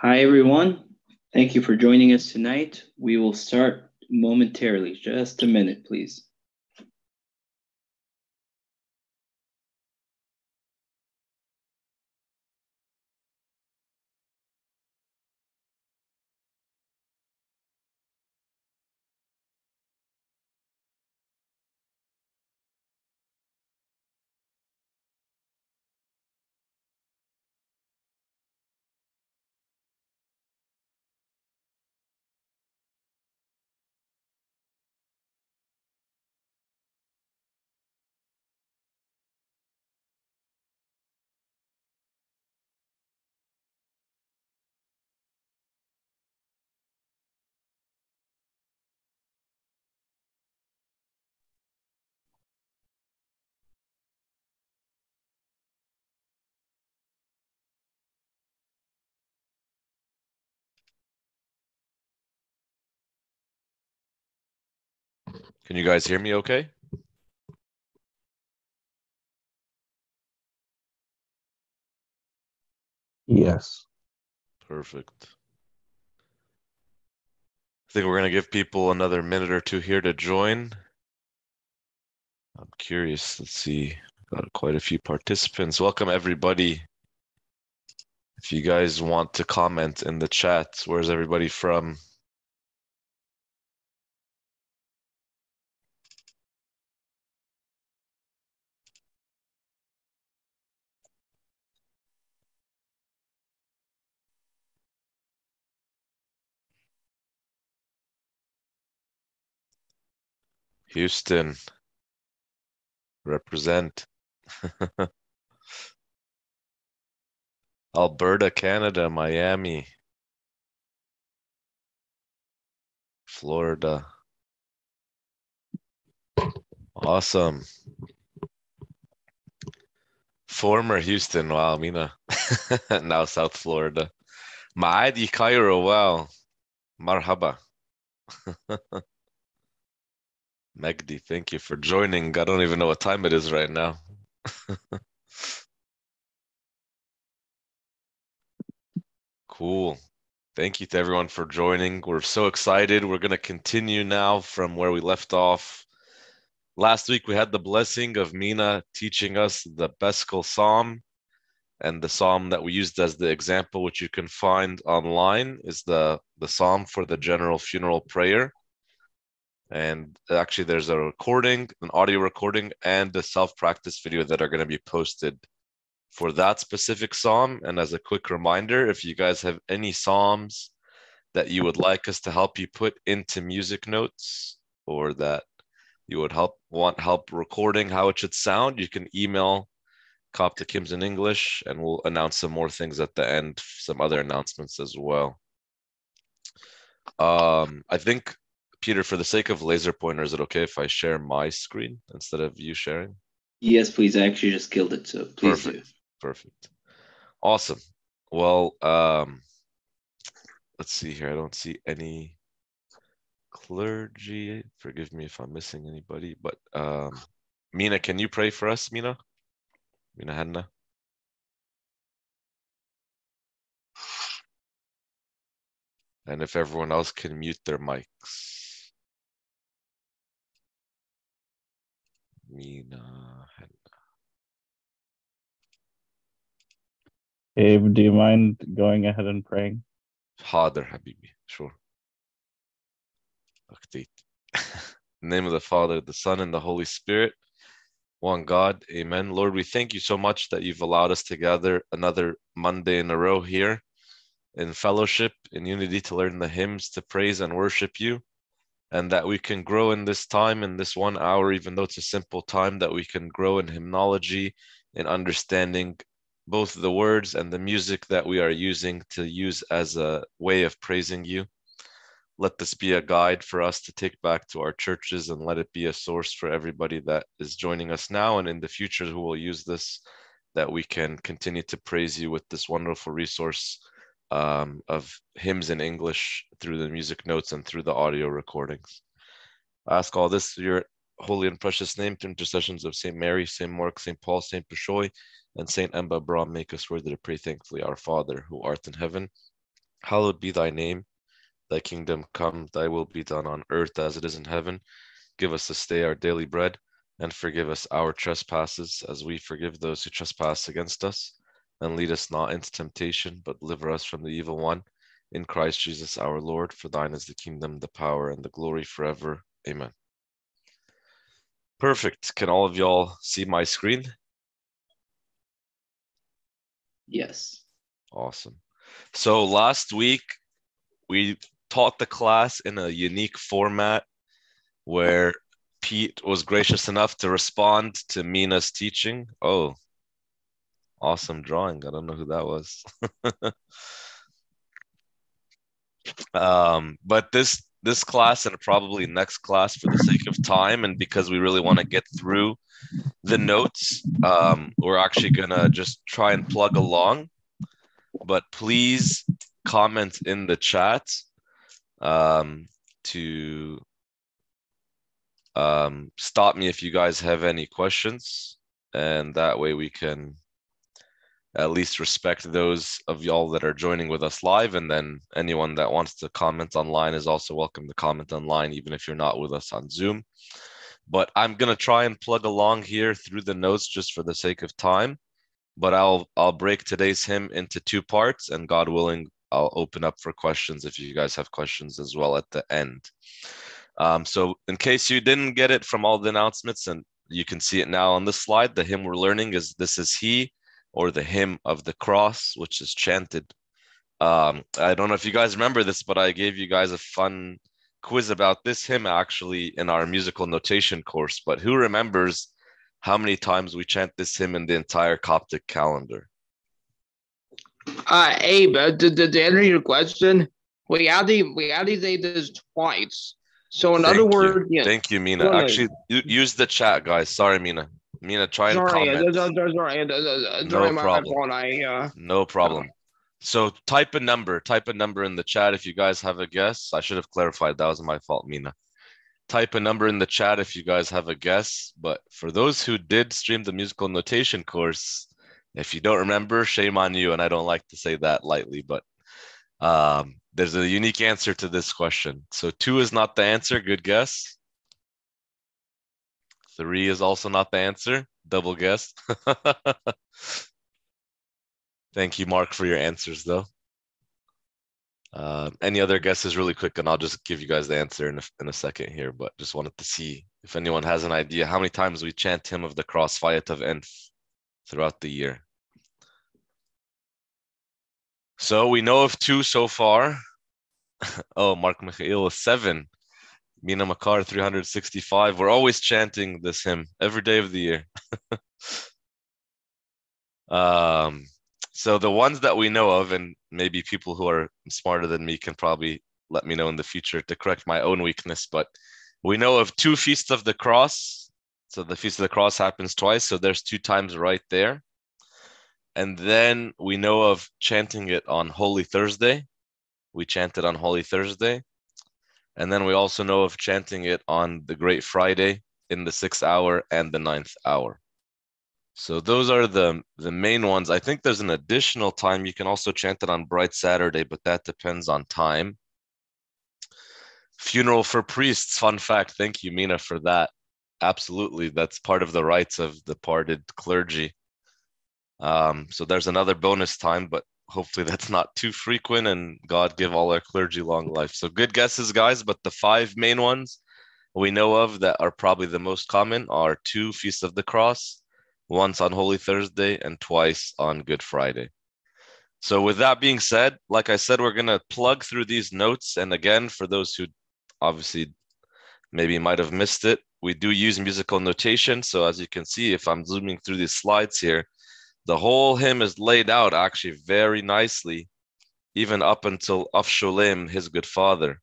Hi, everyone. Thank you for joining us tonight. We will start momentarily. Just a minute, please. Can you guys hear me okay? Yes. Perfect. I think we're going to give people another minute or two here to join. I'm curious. Let's see. Got quite a few participants. Welcome, everybody. If you guys want to comment in the chat, where's everybody from? Houston. Represent. Alberta, Canada, Miami, Florida. Awesome. Former Houston, wow, Mina. now South Florida. Maadi Cairo, wow. Marhaba. Megdi, thank you for joining. I don't even know what time it is right now. cool. Thank you to everyone for joining. We're so excited. We're going to continue now from where we left off. Last week, we had the blessing of Mina teaching us the Beskal Psalm. And the psalm that we used as the example, which you can find online, is the, the psalm for the general funeral prayer and actually there's a recording an audio recording and a self-practice video that are going to be posted for that specific psalm. And as a quick reminder if you guys have any psalms that you would like us to help you put into music notes or that you would help want help recording how it should sound you can email coptic hymns in english and we'll announce some more things at the end some other announcements as well. Um i think Peter, for the sake of laser pointer, is it okay if I share my screen instead of you sharing? Yes, please. I actually just killed it, so please Perfect. do. Perfect. Awesome. Well, um, let's see here. I don't see any clergy. Forgive me if I'm missing anybody, but um, Mina, can you pray for us, Mina? Mina Hanna? And if everyone else can mute their mics. Mina Hanna. Abe, do you mind going ahead and praying? Father Habibi. Sure. Name of the Father, the Son, and the Holy Spirit. One God. Amen. Lord, we thank you so much that you've allowed us to gather another Monday in a row here in fellowship, in unity to learn the hymns, to praise and worship you, and that we can grow in this time, in this one hour, even though it's a simple time, that we can grow in hymnology, in understanding both the words and the music that we are using to use as a way of praising you. Let this be a guide for us to take back to our churches and let it be a source for everybody that is joining us now and in the future who will use this, that we can continue to praise you with this wonderful resource um, of hymns in English through the music notes and through the audio recordings. I ask all this through your holy and precious name, through intercessions of St. Mary, St. Mark, St. Paul, St. Peshoy, and Saint Emba Bra make us worthy to pray thankfully, Our Father, who art in heaven, Hallowed be thy name. Thy kingdom come, thy will be done on earth as it is in heaven. Give us this day our daily bread, and forgive us our trespasses as we forgive those who trespass against us. And lead us not into temptation, but deliver us from the evil one. In Christ Jesus our Lord, for thine is the kingdom, the power, and the glory forever. Amen. Perfect. Can all of y'all see my screen? Yes. Awesome. So last week we taught the class in a unique format where Pete was gracious enough to respond to Mina's teaching. Oh, awesome drawing. I don't know who that was. um, but this this class and probably next class for the sake of time and because we really want to get through the notes, um, we're actually gonna just try and plug along. But please comment in the chat um, to um, stop me if you guys have any questions, and that way we can at least respect those of y'all that are joining with us live, and then anyone that wants to comment online is also welcome to comment online, even if you're not with us on Zoom. But I'm gonna try and plug along here through the notes just for the sake of time. But I'll I'll break today's hymn into two parts, and God willing, I'll open up for questions if you guys have questions as well at the end. Um, so in case you didn't get it from all the announcements, and you can see it now on the slide, the hymn we're learning is "This Is He," or the hymn of the cross, which is chanted. Um, I don't know if you guys remember this, but I gave you guys a fun quiz about this hymn actually in our musical notation course. But who remembers how many times we chant this hymn in the entire Coptic calendar? Uh, Abe, to, to, answer your question, we only we only say this twice. So in Thank other you. words, yeah, Thank you, Mina. Actually, use the chat, guys. Sorry, Mina. Mina, try and sorry, uh, comment. uh, uh, sorry, uh, No problem. I uh, No problem. So type a number. Type a number in the chat if you guys have a guess. I should have clarified. That was my fault, Mina. Type a number in the chat if you guys have a guess. But for those who did stream the musical notation course, if you don't remember, shame on you. And I don't like to say that lightly, but um, there's a unique answer to this question. So two is not the answer. Good guess. Three is also not the answer. Double guess. Thank you, Mark, for your answers, though. Uh, any other guesses, really quick, and I'll just give you guys the answer in a, in a second here. But just wanted to see if anyone has an idea how many times we chant "Hymn of the Cross" Fai Etaf Enf throughout the year. So we know of two so far. oh, Mark Michael is seven. Mina Makar 365. We're always chanting this hymn every day of the year. um, so the ones that we know of, and maybe people who are smarter than me can probably let me know in the future to correct my own weakness, but we know of two feasts of the cross. So the feast of the cross happens twice, so there's two times right there. And then we know of chanting it on Holy Thursday. We chant it on Holy Thursday. And then we also know of chanting it on the Great Friday in the sixth hour and the ninth hour. So those are the the main ones. I think there's an additional time you can also chant it on Bright Saturday, but that depends on time. Funeral for priests. Fun fact. Thank you, Mina, for that. Absolutely, that's part of the rites of departed clergy. Um, so there's another bonus time, but hopefully that's not too frequent and God give all our clergy long life. So good guesses, guys. But the five main ones we know of that are probably the most common are two Feasts of the Cross, once on Holy Thursday and twice on Good Friday. So with that being said, like I said, we're gonna plug through these notes. And again, for those who obviously maybe might have missed it, we do use musical notation. So as you can see, if I'm zooming through these slides here, the whole hymn is laid out actually very nicely, even up until Afsholem, his good father,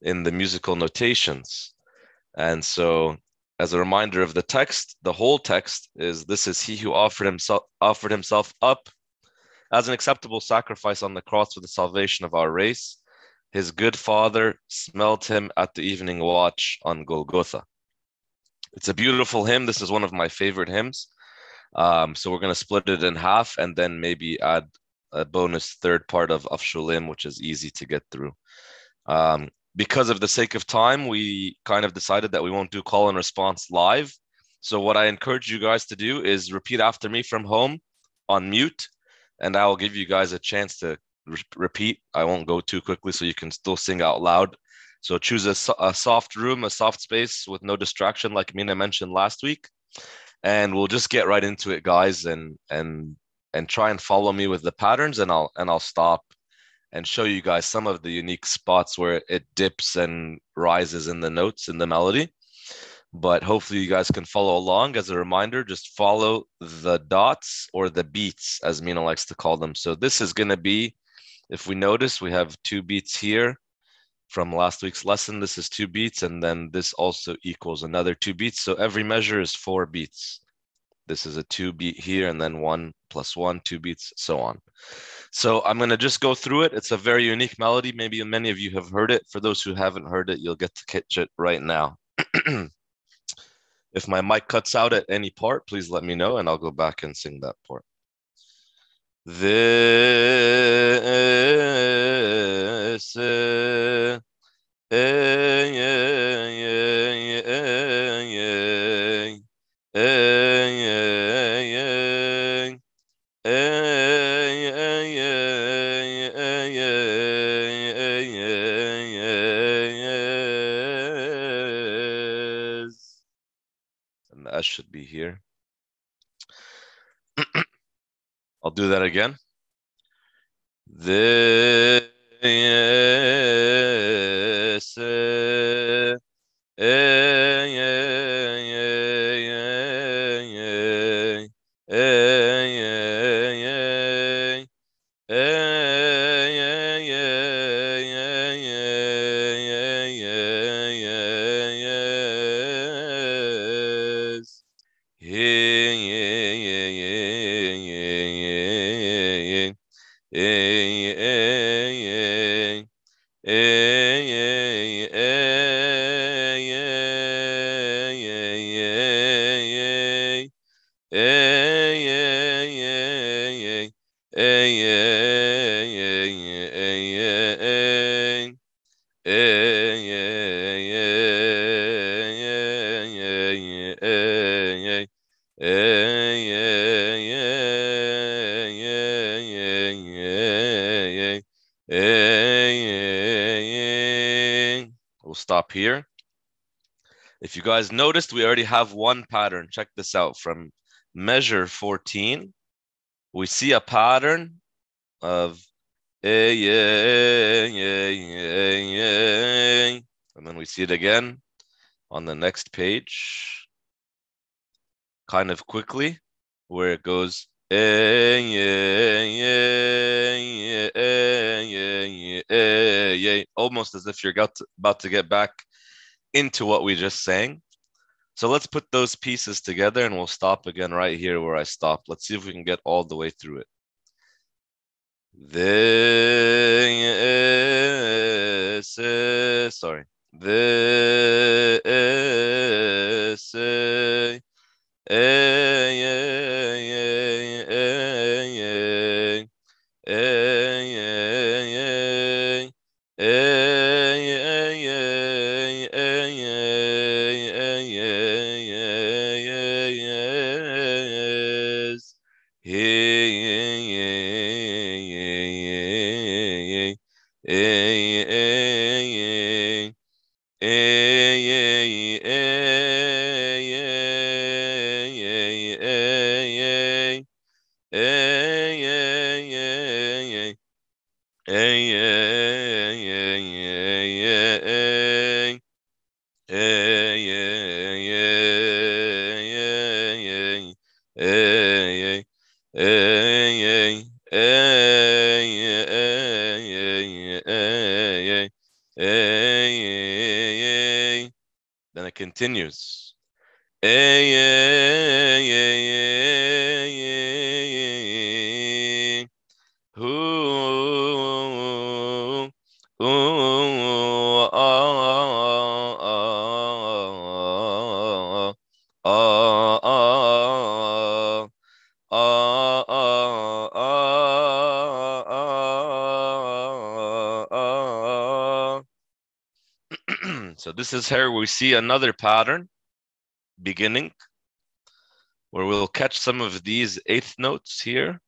in the musical notations. And so, as a reminder of the text, the whole text is this is he who offered himself offered himself up as an acceptable sacrifice on the cross for the salvation of our race. His good father smelt him at the evening watch on Golgotha. It's a beautiful hymn. This is one of my favorite hymns. Um, so we're going to split it in half and then maybe add a bonus third part of, Afsholem, which is easy to get through. Um, because of the sake of time, we kind of decided that we won't do call and response live. So what I encourage you guys to do is repeat after me from home on mute, and I will give you guys a chance to re- repeat. I won't go too quickly, so you can still sing out loud. So choose a, a soft room, a soft space with no distraction, like Mina mentioned last week, and we'll just get right into it, guys, and and and try and follow me with the patterns, and I'll and I'll stop and show you guys some of the unique spots where it dips and rises in the notes in the melody. But hopefully, you guys can follow along. As a reminder, just follow the dots or the beats, as Mina likes to call them. So, this is going to be, if we notice, we have two beats here from last week's lesson. This is two beats, and then this also equals another two beats. So, every measure is four beats. This is a two beat here, and then one plus one, two beats, so on. So I'm going to just go through it. It's a very unique melody. Maybe many of you have heard it. For those who haven't heard it, you'll get to catch it right now. if my mic cuts out at any part, please let me know and I'll go back and sing that part. This and the S should be here. I'll do that again. The yes, eh, eh, yes, yes. Here. If you guys noticed, we already have one pattern. Check this out from measure 14. We see a pattern of a yeah, yeah, yeah. And then we see it again on the next page, kind of quickly, where it goes eh, eh, yeah, yeah, eh, almost as if you're got about to get back into what we just sang. So let's put those pieces together and we'll stop again right here where I stopped. Let's see if we can get all the way through it. This is, sorry. This is, eh, eh, eh, Is here we see another pattern beginning where we'll catch some of these eighth notes here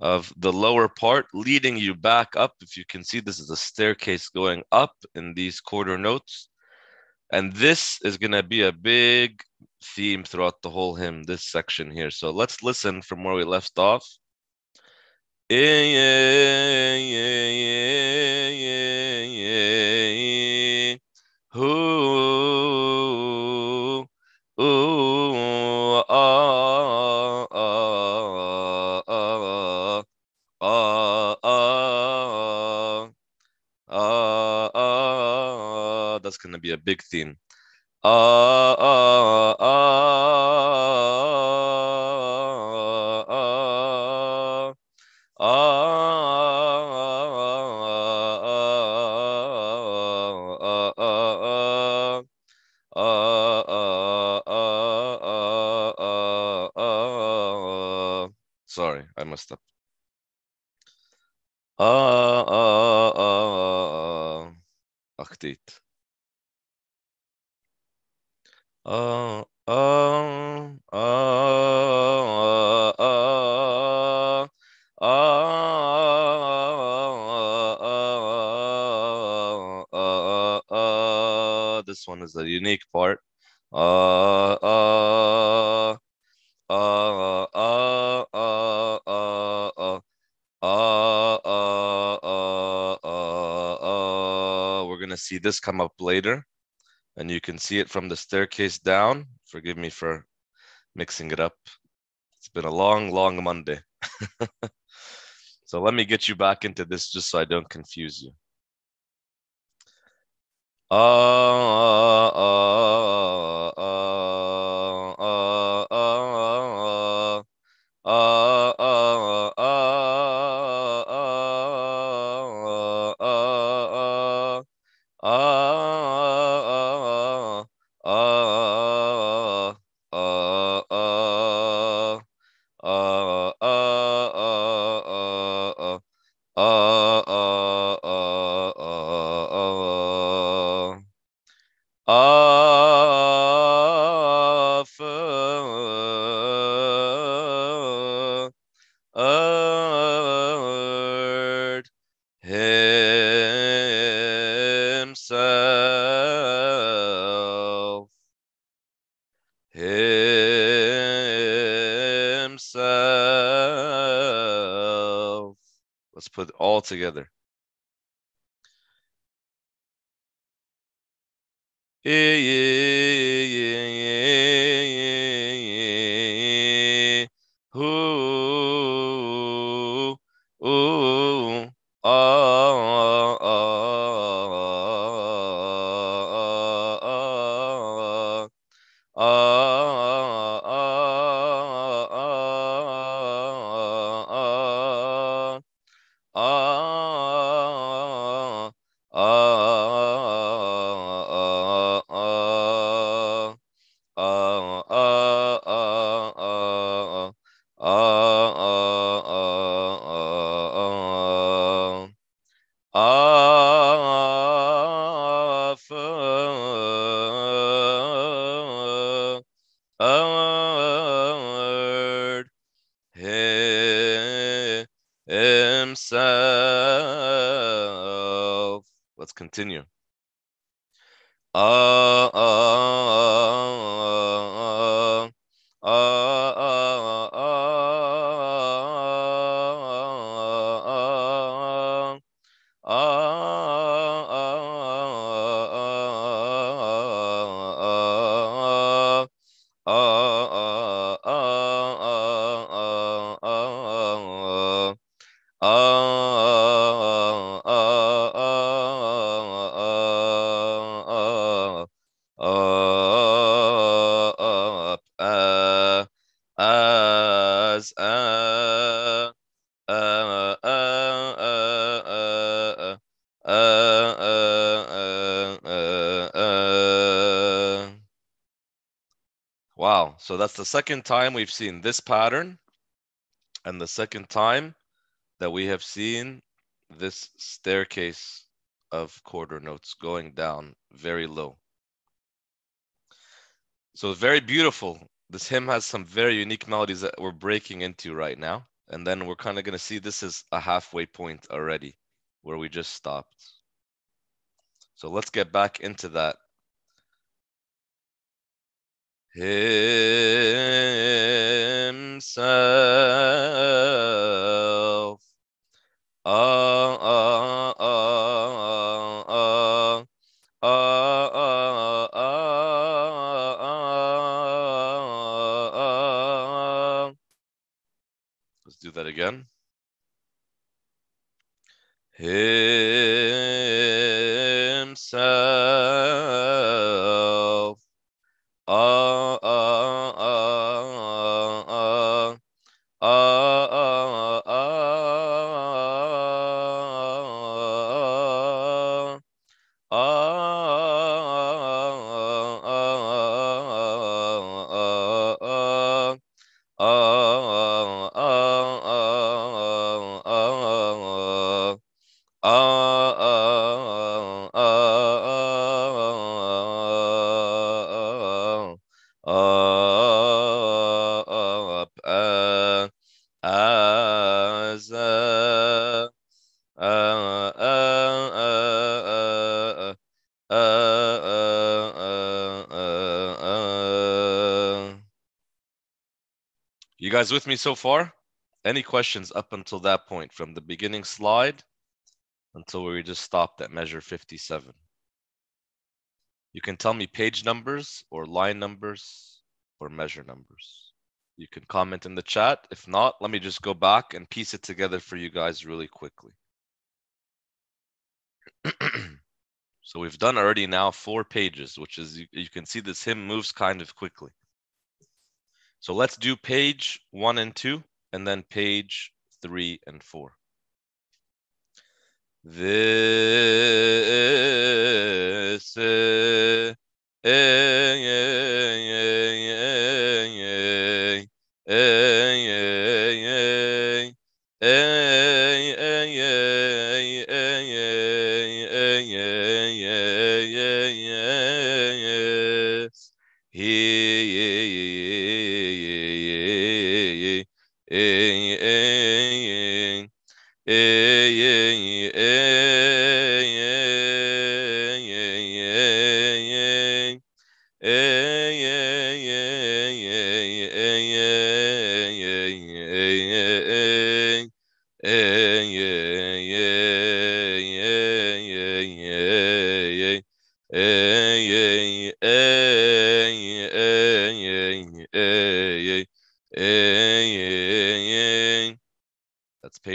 of the lower part leading you back up. If you can see, this is a staircase going up in these quarter notes. And this is going to be a big theme throughout the whole hymn, this section here. So let's listen from where we left off. Who, that's going to be a big theme. Uh, uh, see this come up later, and you can see it from the staircase down. Forgive me for mixing it up. It's been a long, long Monday. so let me get you back into this just so I don't confuse you. Ah, together. So that's the second time we've seen this pattern, and the second time that we have seen this staircase of quarter notes going down very low. So very beautiful. This hymn has some very unique melodies that we're breaking into right now. And then we're kind of going to see this is a halfway point already where we just stopped. So let's get back into that. Himself. Guys with me so far? Any questions up until that point from the beginning slide until we just stopped at measure 57? You can tell me page numbers or line numbers or measure numbers. You can comment in the chat. If not, let me just go back and piece it together for you guys really quickly. so we've done already now four pages, which is, you, you can see this hymn moves kind of quickly. So let's do page one and two, and then page three and four. This is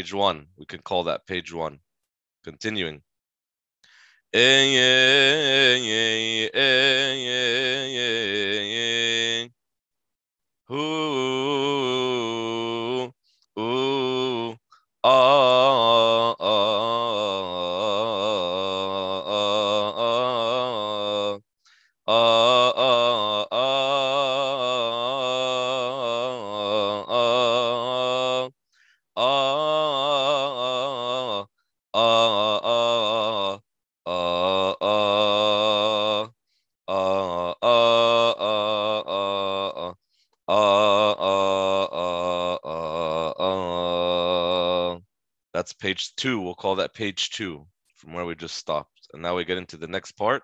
page one. We can call that page one. Continuing. Eh, Ooh, page two. We'll call that page two from where we just stopped. And now we get into the next part.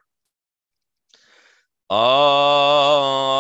Offered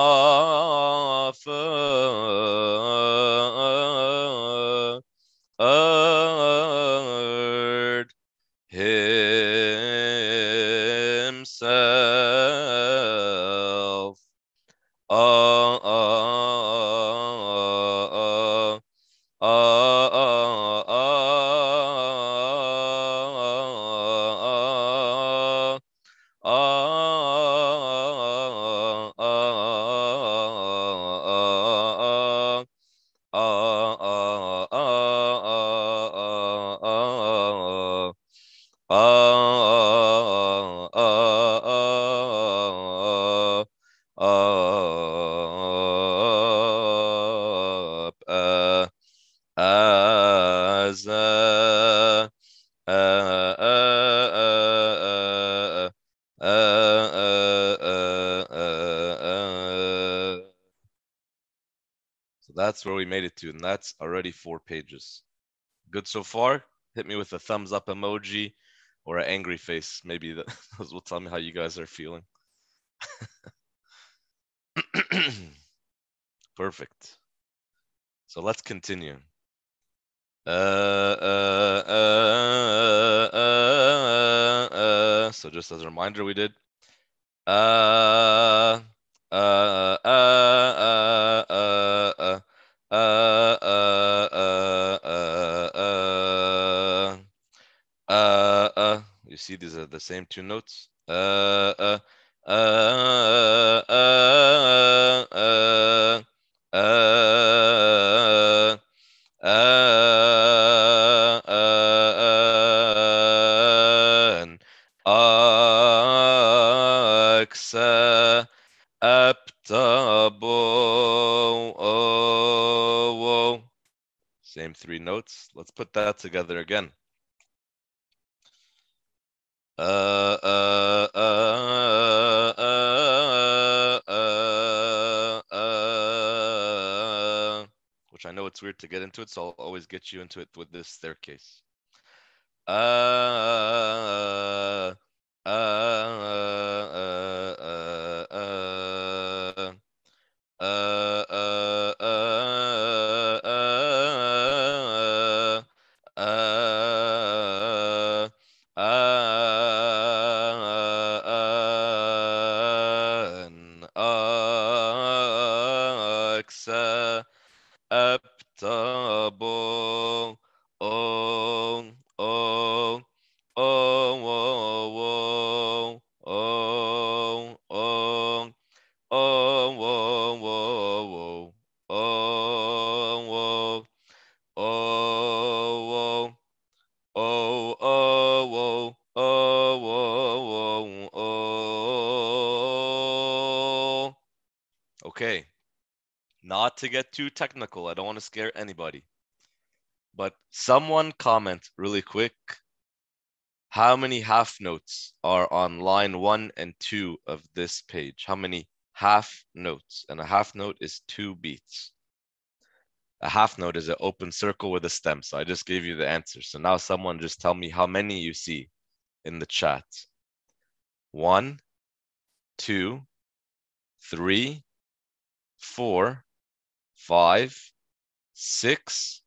made it to, and that's already four pages. Good so far? Hit me with a thumbs up emoji or an angry face. Maybe that those will tell me how you guys are feeling. Perfect. So let's continue. Uh, uh, uh, uh, uh, so just as a reminder, we did. Uh, uh, uh, uh, uh, uh, uh. You see, these are the same two notes. Uh, uh, uh, uh, uh, uh, three notes. Let's put that together again. Uh, uh, uh, which I know it's weird to get into it, so I'll always get you into it with this staircase. Uh, Oh, oh, oh, oh, oh, oh, oh. Okay. Not to get too technical. I don't want to scare anybody. But someone comment really quick. How many half notes are on line one and two of this page? How many half notes? And a half note is two beats a half note is an open circle with a stem. So I just gave you the answer. So now someone just tell me how many you see in the chat. One, two, three, four, five, six,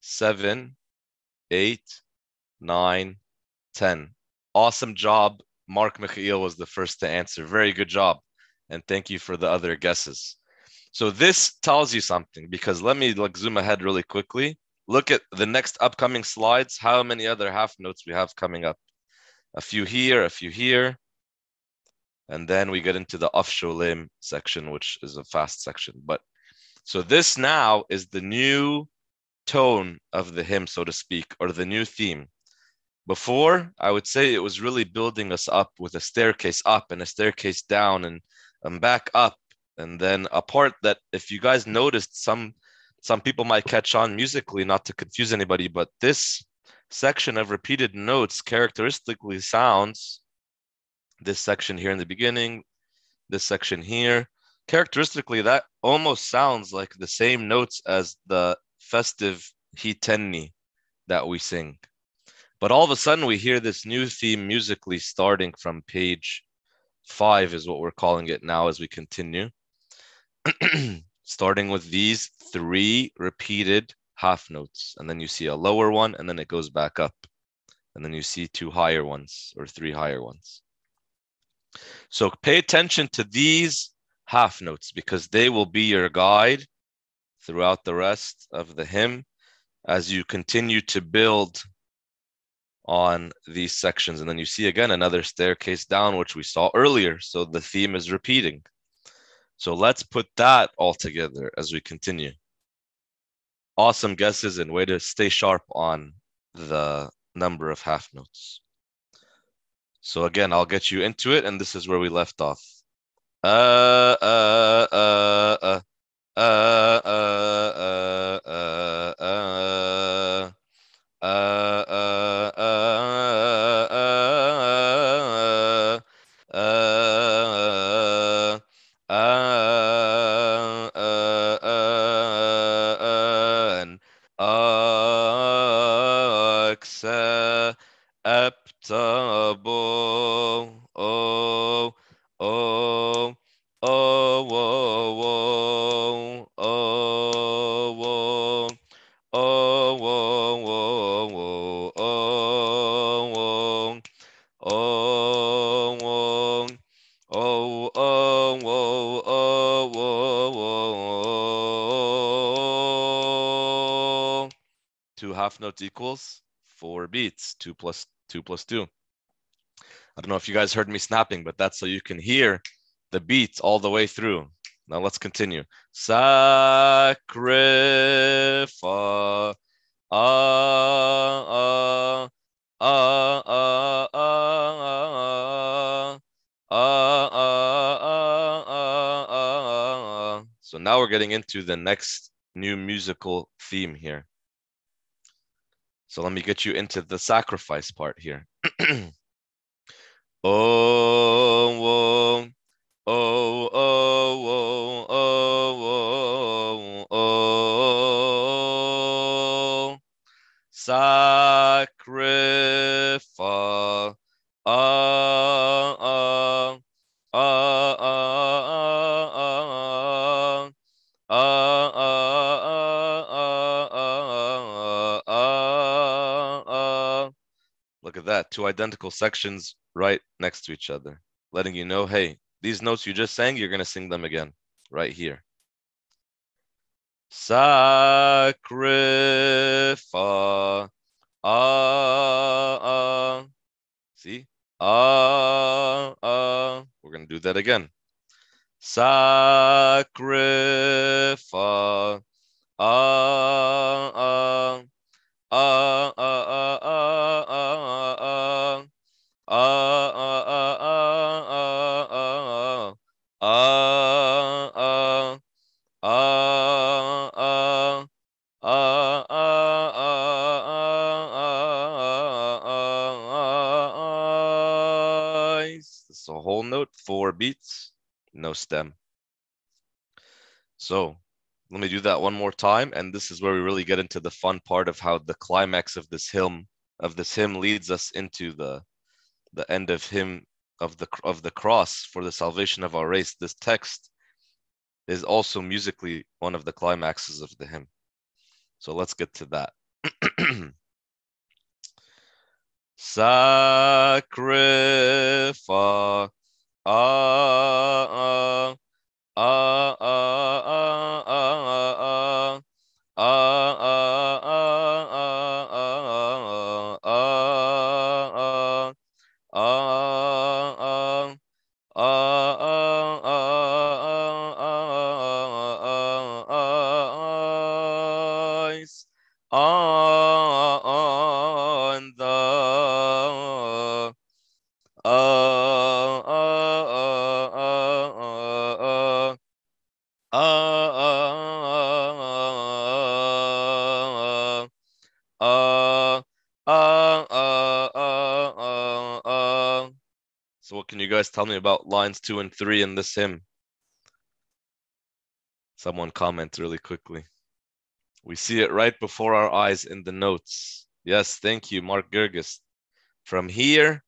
seven, eight, nine, ten. Awesome job. Mark Michael was the first to answer. Very good job. And thank you for the other guesses. So this tells you something because let me like zoom ahead really quickly. Look at the next upcoming slides, how many other half notes we have coming up. A few here, a few here. And then we get into the Afsholem section, which is a fast section. But so this now is the new tone of the hymn, so to speak, or the new theme. Before, I would say it was really building us up with a staircase up and a staircase down and, and back up and then a part that if you guys noticed some some people might catch on musically not to confuse anybody but this section of repeated notes characteristically sounds this section here in the beginning this section here. Characteristically that almost sounds like the same notes as the festive hitenni that we sing. But all of a sudden we hear this new theme musically starting from page five is what we're calling it now as we continue starting with these three repeated half notes. And then you see a lower one, and then it goes back up. And then you see two higher ones or three higher ones. So pay attention to these half notes because they will be your guide throughout the rest of the hymn as you continue to build on these sections. And then you see again another staircase down, which we saw earlier. So the theme is repeating. So let's put that all together as we continue. Awesome guesses and way to stay sharp on the number of half notes. So again, I'll get you into it, and this is where we left off. Uh, uh, uh, uh, uh, uh, uh, notes equals four beats. Two plus two plus two. I don't know if you guys heard me snapping, but that's so you can hear the beats all the way through. Now let's continue. Sacrifice. Ah, ah, ah, ah, ah. So now we're getting into the next new musical theme here. So let me get you into the sacrifice part here. oh, oh, oh, oh, Two identical sections right next to each other, letting you know, hey, these notes you just sang, you're going to sing them again right here. Sacrifice. Ah, ah. See? Ah, ah. We're going to do that again. Sacrifice. Ah. Ah, ah, ah, ah, no stem. So let me do that one more time, and this is where we really get into the fun part of how the climax of this hymn of this hymn leads us into the the end of hymn of the of the cross for the salvation of our race. This text is also musically one of the climaxes of the hymn. So let's get to that. Sacrifice. Tell me about lines two and three in this hymn? Someone comment really quickly. We see it right before our eyes in the notes. Yes, thank you, Mark Gerges. From here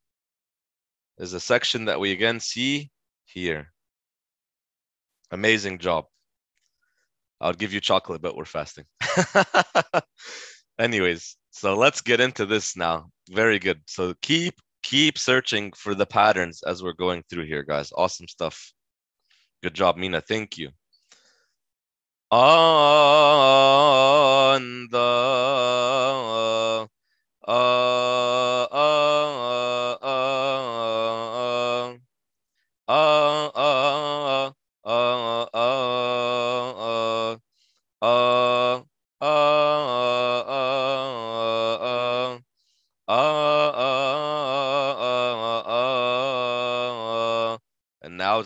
is a section that we again see here. Amazing job. I'll give you chocolate, but we're fasting. Anyways, so let's get into this now. Very good. So keep keep searching for the patterns as we're going through here, guys. Awesome stuff. Good job, Mina. Thank you. On the uh,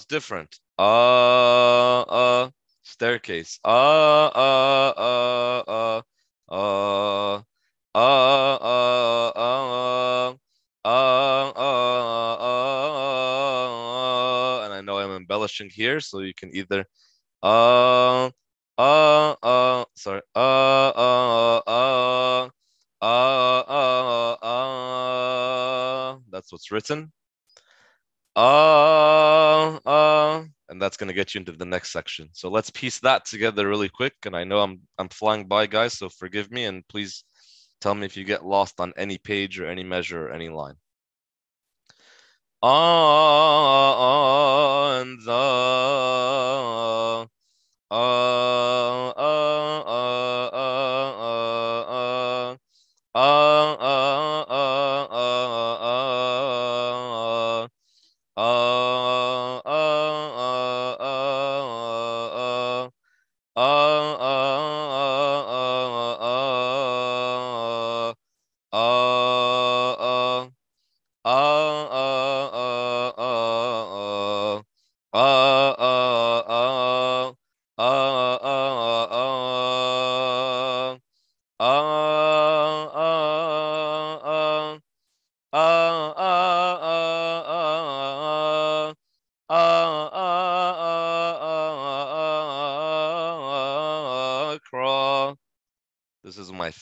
different. Uh, uh, staircase. Uh, uh, uh, uh, uh, uh, uh, uh, uh, uh, uh, and I know I'm embellishing here, so you can either uh, uh, uh, sorry, uh, uh, uh, uh, uh, uh, that's what's written. Uh, and that's going to get you into the next section. So let's piece that together really quick. And I know I'm I'm flying by, guys, so forgive me and please tell me if you get lost on any page or any measure or any line. On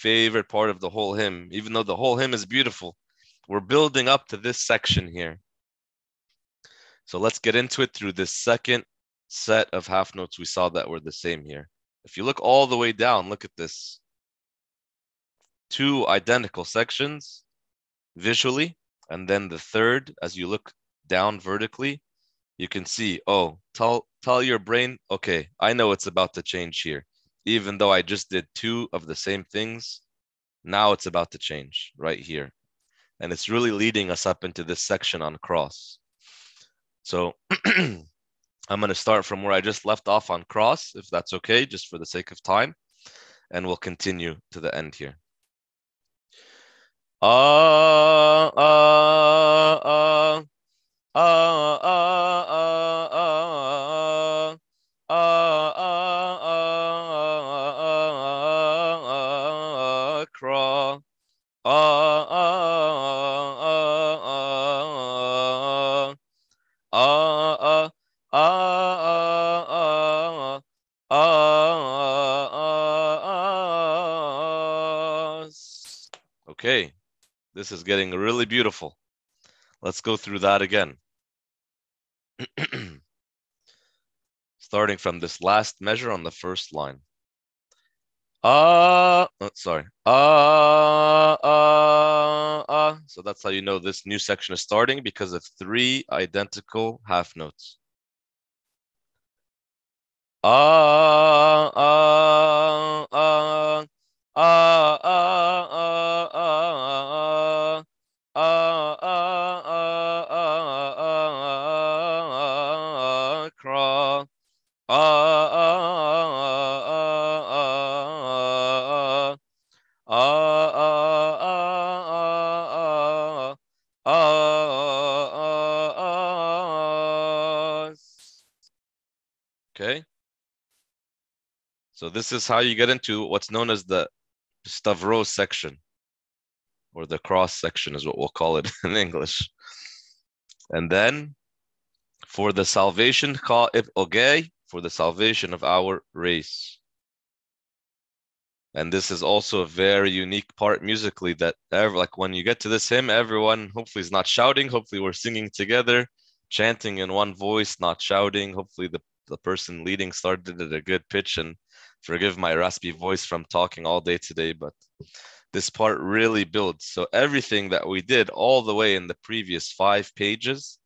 favorite part of the whole hymn, even though the whole hymn is beautiful. We're building up to this section here. So let's get into it through this second set of half notes we saw that were the same here. If you look all the way down, look at this. Two identical sections visually, and then the third, as you look down vertically, you can see, oh, tell tell your brain, okay, I know it's about to change here. Even though I just did two of the same things, now it's about to change right here. And it's really leading us up into this section on cross. So I'm going to start from where I just left off on cross, if that's okay, just for the sake of time. And we'll continue to the end here. Ah, ah, ah, ah, ah, ah, ah, this is getting really beautiful. Let's go through that again. Starting from this last measure on the first line. Ah, uh, sorry. Ah, ah, ah. So that's how you know this new section is starting because of three identical half notes. Ah, ah, ah, ah, ah, ah, ah, this is how you get into what's known as the Stavros section, or the cross section is what we'll call it in English. And then for the salvation, okay, for the salvation of our race. And this is also a very unique part musically that ever, like when you get to this hymn, everyone hopefully is not shouting. Hopefully we're singing together, chanting in one voice, not shouting. Hopefully the, the person leading started at a good pitch and forgive my raspy voice from talking all day today, but this part really builds. So everything that we did all the way in the previous five pages,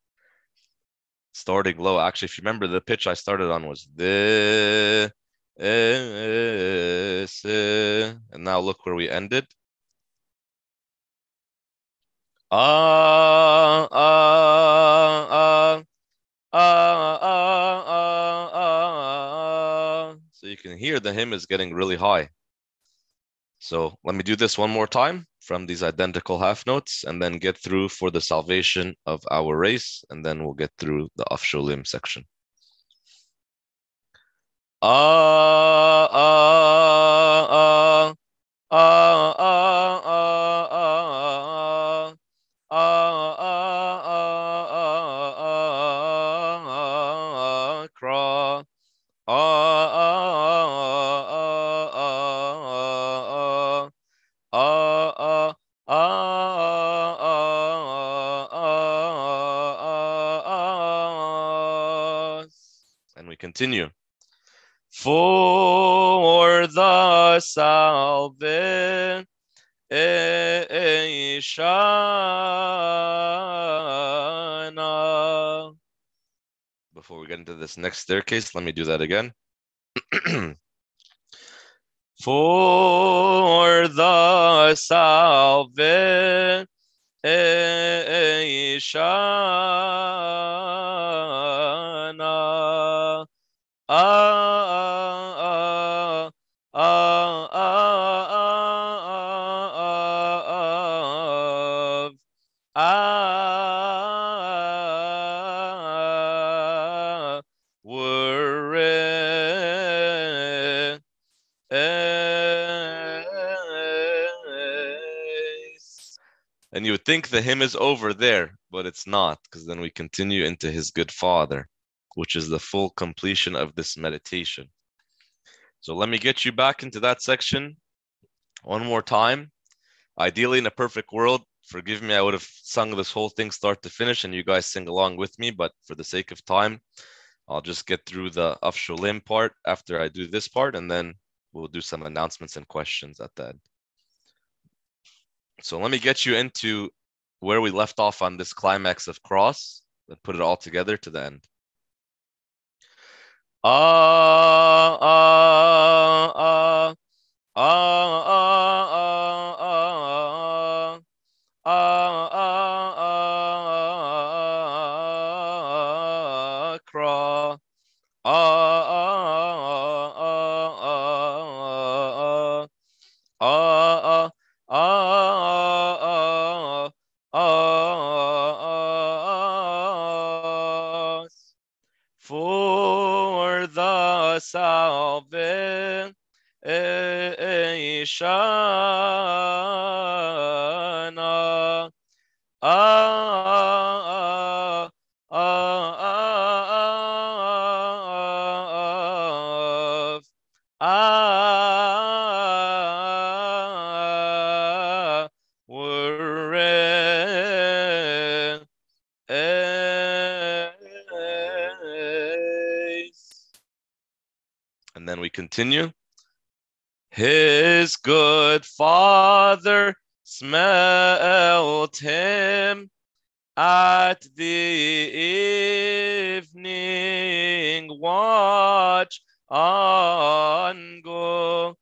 starting low. Actually, if you remember, the pitch I started on was this, and now look where we ended. Ah, ah, ah, ah, ah, ah. So you can hear the hymn is getting really high. So let me do this one more time from these identical half notes and then get through for the salvation of our race, and then we'll get through the Afsholem section. Ah, ah, ah, ah, continue. For the salvation Before we get into this next staircase, let me do that again. For the salvation think the hymn is over there, but it's not, because then we continue into his good father, which is the full completion of this meditation. So let me get you back into that section one more time. Ideally, in a perfect world, forgive me, I would have sung this whole thing start to finish and you guys sing along with me, but for the sake of time, I'll just get through the Afsholem part after I do this part, and then we'll do some announcements and questions at the end. So let me get you into where we left off on this climax of cross and put it all together to the end. Ah, ah, ah, ah, ah, ah, ah, and then we continue. His good father smelt him at the evening watch on go.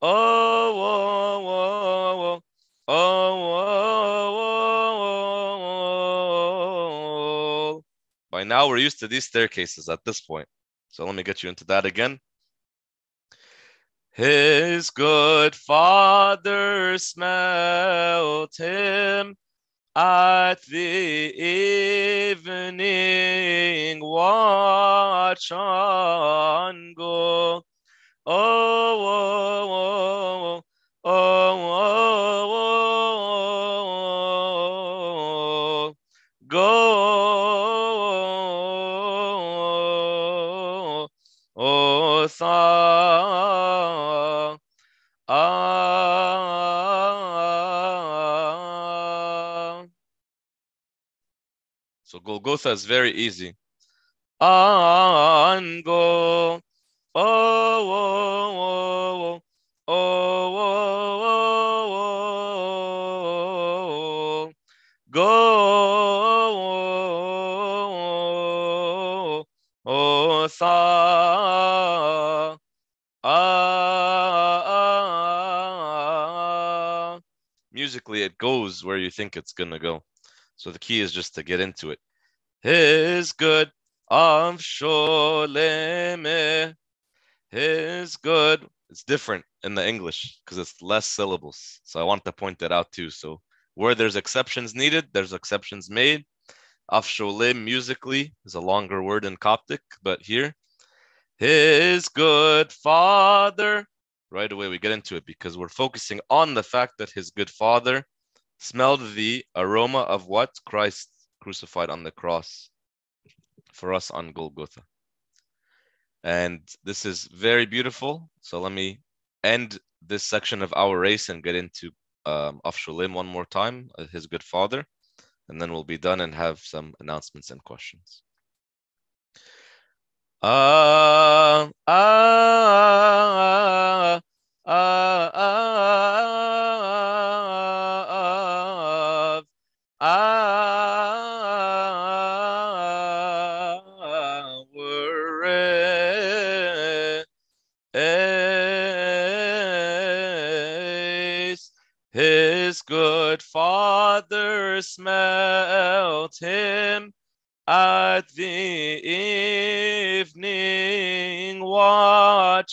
Oh oh oh, oh, oh, oh, oh, oh, oh. By now, we're used to these staircases at this point. So let me get you into that again. His good father smelt him at the evening watch on go. Oh, oh, oh, oh, oh, oh, oh Is very easy. On go. Oh, oh, oh, oh, oh, oh, oh, go, oh, oh, sa, ah. Musically, it goes where you think it's gonna go. So the key is just to get into it. His good of Sholeme. His good. It's different in the English because it's less syllables. So I want to point that out too. So where there's exceptions needed, there's exceptions made. Afsholem musically is a longer word in Coptic, but here, his good father. Right away, we get into it because we're focusing on the fact that his good father smelled the aroma of what Christ crucified on the cross for us on Golgotha. And this is very beautiful. So let me end this section of our race and get into um, Afsholem one more time, uh, his good father, and then we'll be done and have some announcements and questions. Ah, ah, ah, ah, smelt him at the evening watch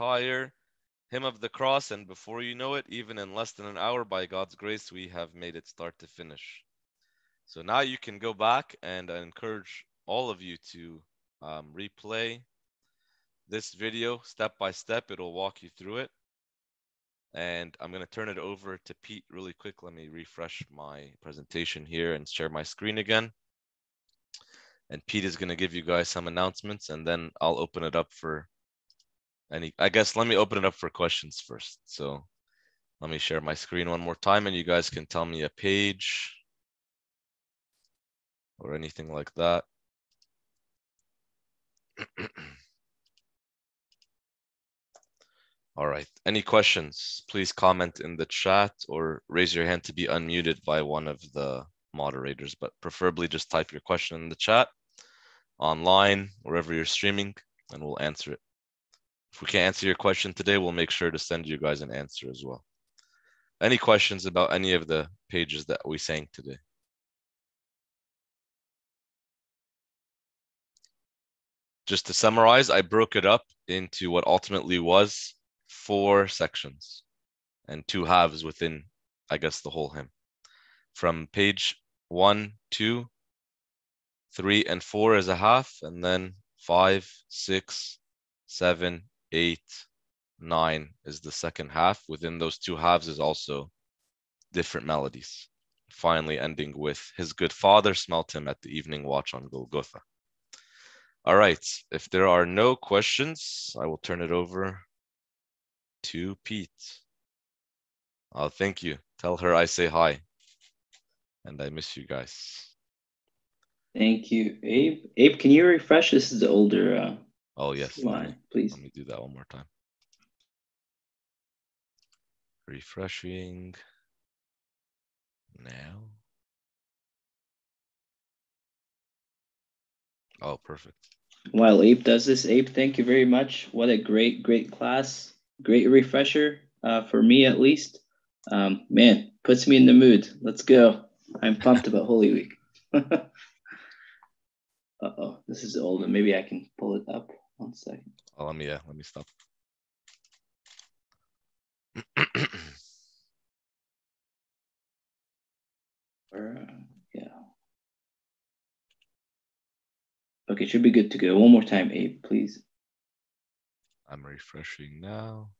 entire hymn of the cross. And before you know it, even in less than an hour, by God's grace, we have made it start to finish. So now you can go back, and I encourage all of you to um, replay this video step by step. It'll walk you through it. And I'm going to turn it over to Pete really quick. Let me refresh my presentation here and share my screen again. And Pete is going to give you guys some announcements, and then I'll open it up for any. I guess let me open it up for questions first. So let me share my screen one more time, and you guys can tell me a page or anything like that. All right. Any questions? Please comment in the chat or raise your hand to be unmuted by one of the moderators, but preferably just type your question in the chat online, wherever you're streaming, and we'll answer it. If we can't answer your question today, we'll make sure to send you guys an answer as well. Any questions about any of the pages that we sang today? Just to summarize, I broke it up into what ultimately was four sections and two halves within, I guess, the whole hymn. From page one, two, three, and four is a half, and then five, six, seven, eight, nine is the second half. Within those two halves is also different melodies. Finally, ending with his good father smelt him at the evening watch on Golgotha. All right, if there are no questions, I will turn it over to Pete. Oh, thank you. Tell her I say hi. And I miss you guys. Thank you, Abe. Abe, can you refresh? This is the older uh, Oh, yes. Please. let me do that one more time. Refreshing now. Oh, perfect. While Abe does this, Abe, thank you very much. What a great, great class. Great refresher uh, for me, at least. Um, man, puts me in the mood. Let's go. I'm pumped about Holy Week. uh oh, this is old, and maybe I can pull it up. One second. Oh, let me yeah, let me stop. Uh, yeah. Okay, should be good to go. One more time, Abe, please. I'm refreshing now.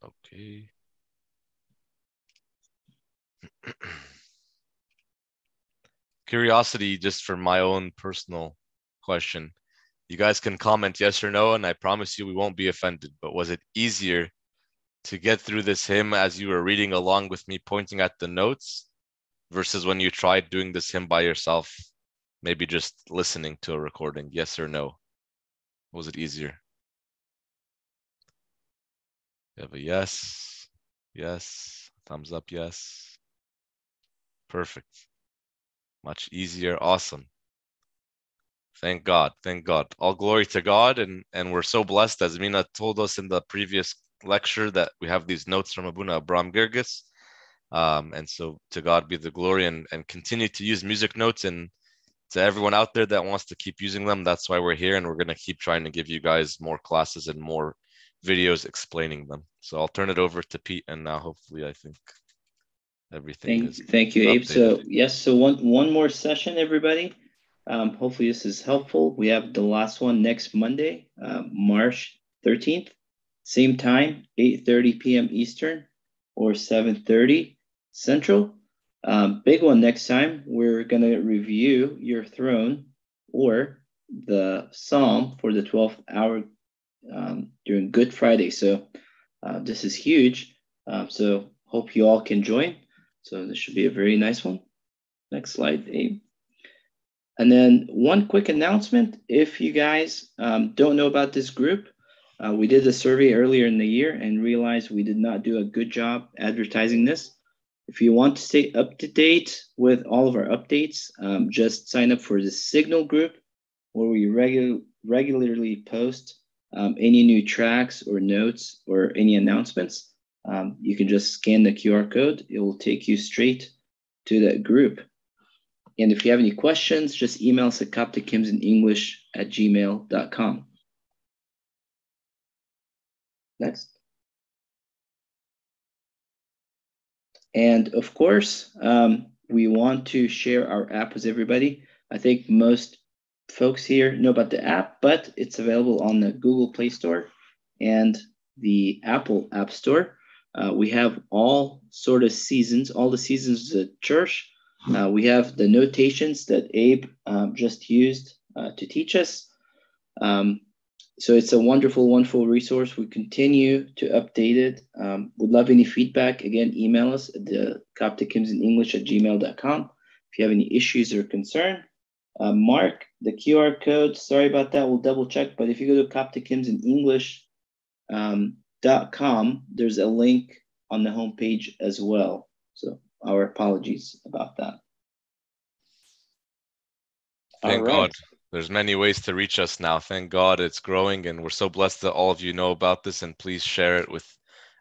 Okay. Curiosity, just for my own personal question. You guys can comment yes or no, and I promise you we won't be offended. But was it easier to get through this hymn as you were reading along with me, pointing at the notes, versus when you tried doing this hymn by yourself, maybe just listening to a recording? Yes or no? Was it easier? Have a yes, yes, thumbs up, yes. Perfect. Much easier. Awesome. Thank God. Thank God. All glory to God. And, and we're so blessed, as Mina told us in the previous lecture, that we have these notes from Abuna Abram Girgis. Um, and so to God be the glory and, and continue to use music notes. And to everyone out there that wants to keep using them, that's why we're here. And we're going to keep trying to give you guys more classes and more videos explaining them. So I'll turn it over to Pete. And now hopefully I think everything Thank, is thank you, Abe. So yes, so one one more session, everybody. Um, hopefully this is helpful. We have the last one next Monday, uh, March thirteenth, same time, eight thirty p.m. Eastern, or seven thirty Central. Um, big one next time. We're gonna review your throne or the Psalm for the twelfth hour um, during Good Friday. So uh, this is huge. Um, so hope you all can join. So this should be a very nice one. Next slide, Abe. And then one quick announcement. If you guys um, don't know about this group, uh, we did a survey earlier in the year and realized we did not do a good job advertising this. If you want to stay up to date with all of our updates, um, just sign up for the Signal group where we regu- regularly post um, any new tracks or notes or any announcements. Um, you can just scan the QR code. It will take you straight to that group. And if you have any questions, just email us at coptichymnsenglish at gmail.com. Next. And of course, um, we want to share our app with everybody. I think most folks here know about the app, but it's available on the Google Play Store and the Apple App Store. Uh, we have all sort of seasons, all the seasons of the church. Uh, we have the notations that Abe um, just used uh, to teach us. Um, so it's a wonderful, wonderful resource. We continue to update it. Um, would love any feedback. Again, email us at the Coptic Hymns in English at gmail.com. If you have any issues or concern, uh, Mark, the QR code, sorry about that, we'll double check. But if you go to Coptic Hymns in English, um, com, there's a link on the homepage as well. So our apologies about that. Thank right. God. There's many ways to reach us now. Thank God it's growing, and we're so blessed that all of you know about this. And please share it with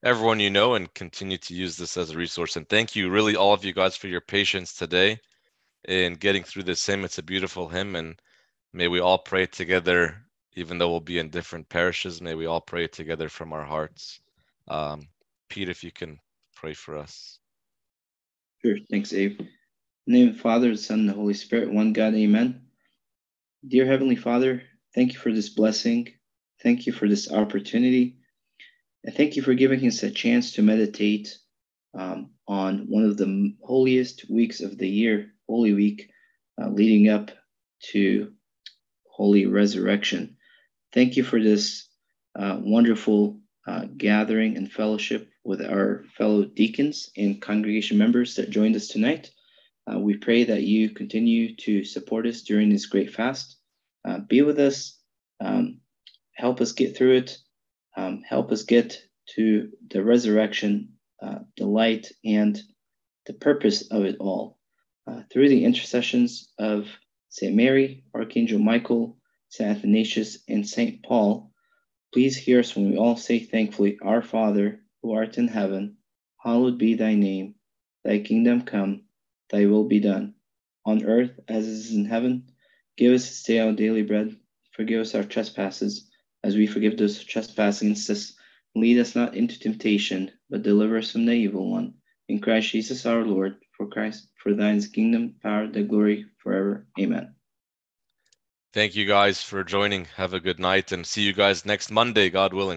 everyone you know and continue to use this as a resource. And thank you, really, all of you guys, for your patience today in getting through this hymn. It's a beautiful hymn, and may we all pray together, even though we'll be in different parishes. May we all pray together from our hearts. Um, Pete, if you can pray for us. Sure. Thanks, Abe. Name of the Father, the Son, and the Holy Spirit, one God, amen. Dear Heavenly Father, thank you for this blessing. Thank you for this opportunity. And thank you for giving us a chance to meditate um, on one of the holiest weeks of the year, Holy Week, uh, leading up to Holy Resurrection. Thank you for this uh, wonderful uh, gathering and fellowship with our fellow deacons and congregation members that joined us tonight. Uh, we pray that you continue to support us during this great fast. Uh, be with us, um, help us get through it, um, help us get to the resurrection, uh, the light, and the purpose of it all. Uh, through the intercessions of St. Mary, Archangel Michael, St. Athanasius, and St. Paul, please hear us when we all say thankfully, Our Father, who art in heaven, hallowed be thy name. Thy kingdom come thy will be done, on earth as it is in heaven. Give us this day our daily bread. Forgive us our trespasses, as we forgive those who trespass against us. Lead us not into temptation, but deliver us from the evil one. In Christ Jesus our Lord, for Christ, for thine is kingdom, power, the glory, forever. Amen. Thank you guys for joining. Have a good night and see you guys next Monday, God willing.